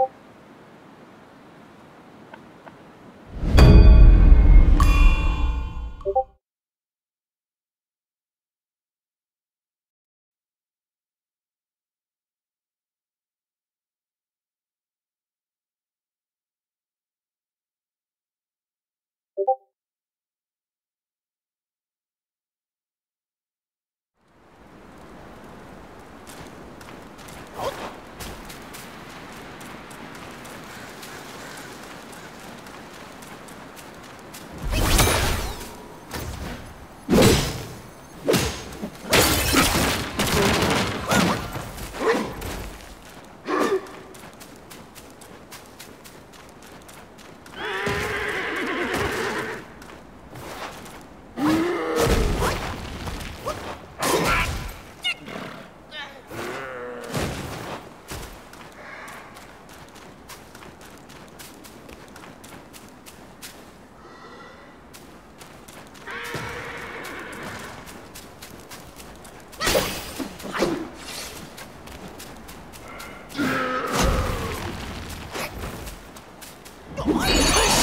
you. Go on.